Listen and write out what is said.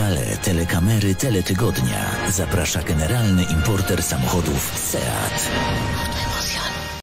Gale, telekamery, teletygodnia. Zaprasza generalny importer samochodów SEAT.